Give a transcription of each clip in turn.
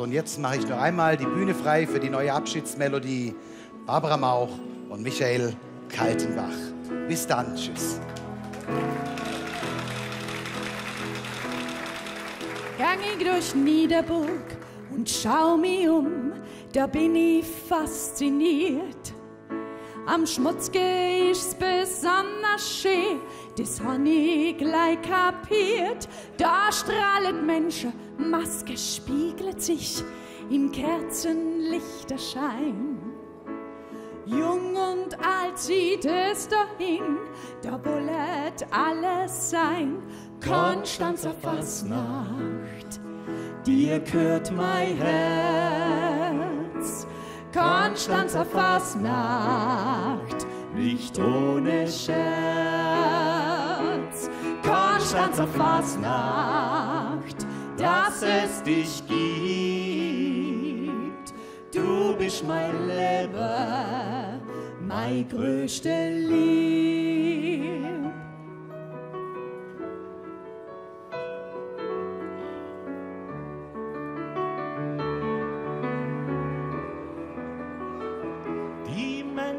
Konzert. Und jetzt mache ich noch einmal die Bühne frei für die neue Abschiedsmelodie. Barbara Mauch und Michael Kaltenbach. Bis dann, tschüss. Gang ich durch Niederburg und schau mich um, da bin ich fasziniert. Am Schmutz geh ich's besonders schön, das han ich gleich kapiert. Da strahlen Menschen, Maske spiegelt sich im Kerzenlichterschein. Jung und alt sieht es dahin, da wollet alles sein. Konstanz auf Fasnacht, dir gehört mein Herz. Konstanz auf Fasnacht, nicht ohne Scherz. Konstanz auf Fasnacht, dass es dich gibt. Du bist mein Leben, mein größte Lieb.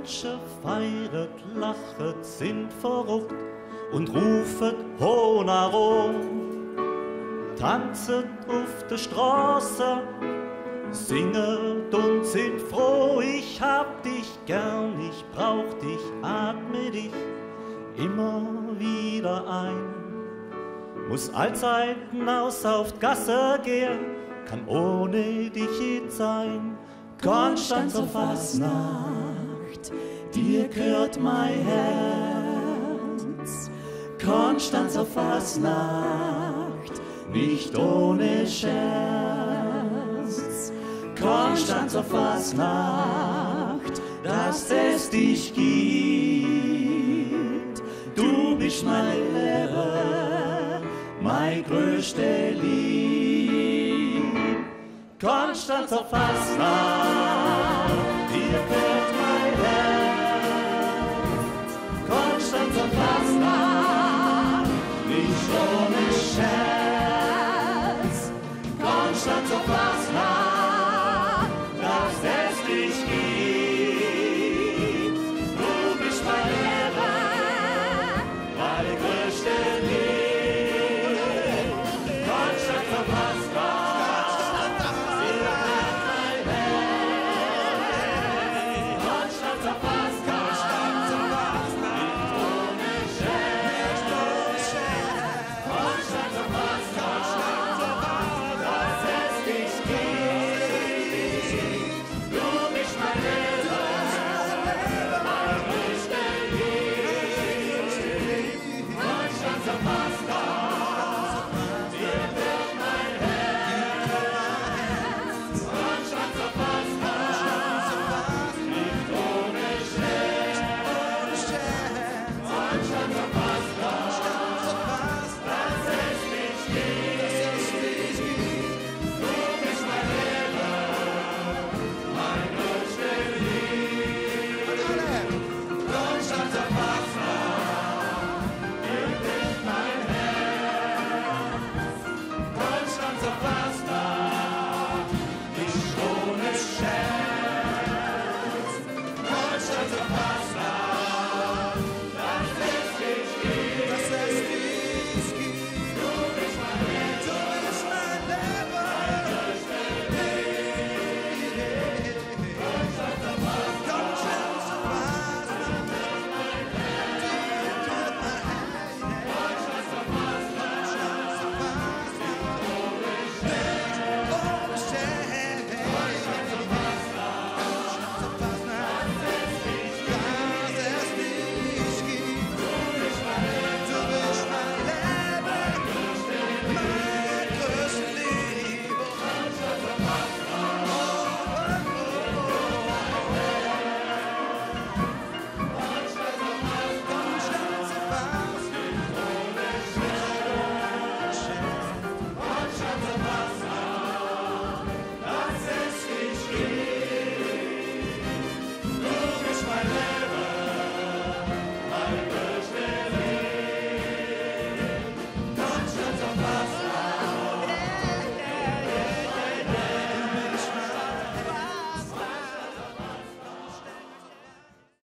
Menschen feiert, lachet, sind verrückt und rufet Honaro. Tanzet auf der Straße, singet und sind froh. Ich hab dich gern, ich brauch dich, atme dich immer wieder ein. Muss allzeiten aus auf die Gasse gehen, kann ohne dich nicht sein. Konstanz auf Fasnacht, dir gehört mein Herz. Konstanz auf Fasnacht, nicht ohne Scherz. Konstanz auf Fasnacht, dass es dich gibt. Du bist mein Lehrer, mein größte Lieb. Konstanz auf Fasnacht, dir gehört